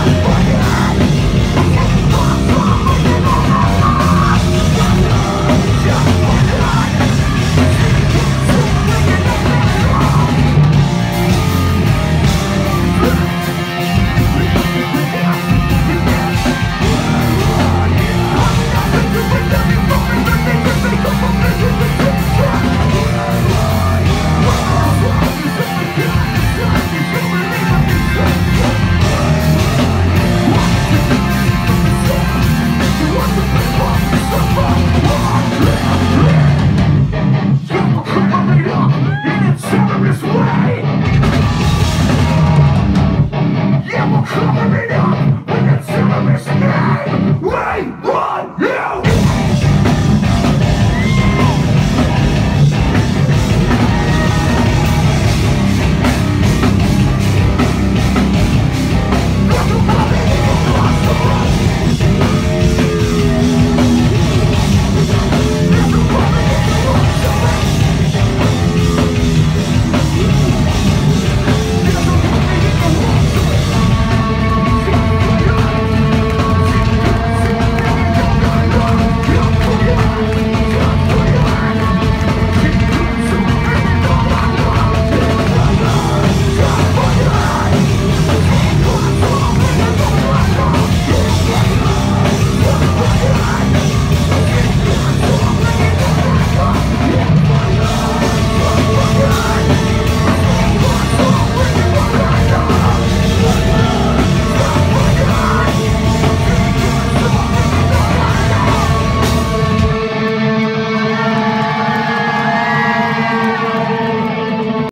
Bye.